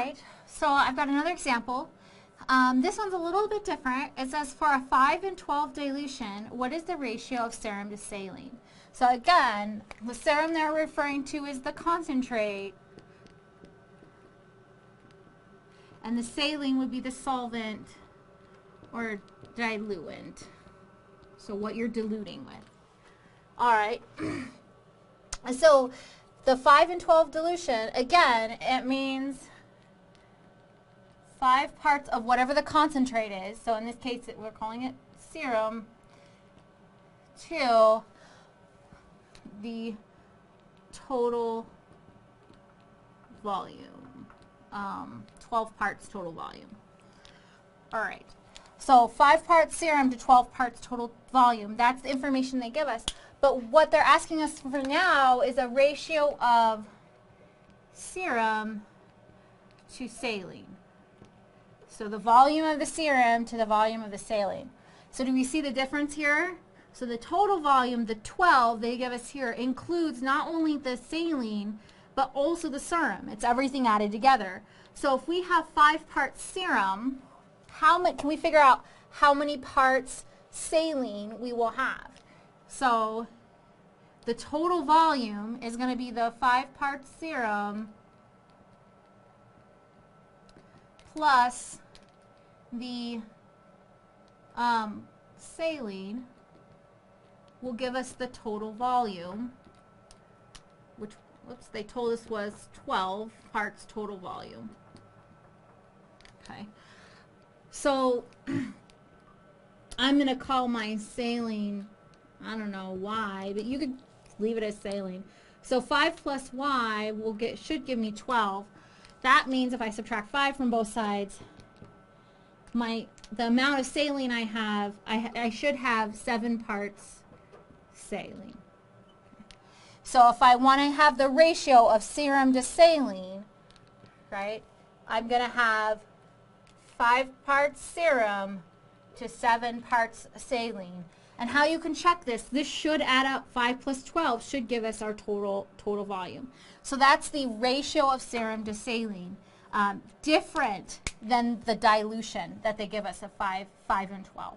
right, so I've got another example. Um, this one's a little bit different. It says for a 5 and 12 dilution, what is the ratio of serum to saline? So again, the serum they're referring to is the concentrate. And the saline would be the solvent or diluent. So what you're diluting with. All right. so the 5 and 12 dilution, again, it means five parts of whatever the concentrate is. So in this case, it, we're calling it serum to the total volume. Um, 12 parts total volume. All right. So 5 parts serum to 12 parts total volume. That's the information they give us. But what they're asking us for now is a ratio of serum to saline. So the volume of the serum to the volume of the saline. So do we see the difference here? So the total volume, the 12 they give us here, includes not only the saline, but also the serum. It's everything added together. So if we have five parts serum, how much, can we figure out how many parts saline we will have? So the total volume is going to be the five parts serum plus the um, saline will give us the total volume, which, whoops, they told us was 12 parts total volume. Okay. So, I'm going to call my saline, I don't know why, but you could leave it as saline. So 5 plus y will get should give me 12. That means if I subtract 5 from both sides, my the amount of saline I have, I, I should have 7 parts saline. So if I want to have the ratio of serum to saline, right, I'm going to have 5 parts serum to 7 parts saline. And how you can check this, this should add up, 5 plus 12 should give us our total, total volume. So that's the ratio of serum to saline. Um, different than the dilution that they give us of 5, 5 and 12.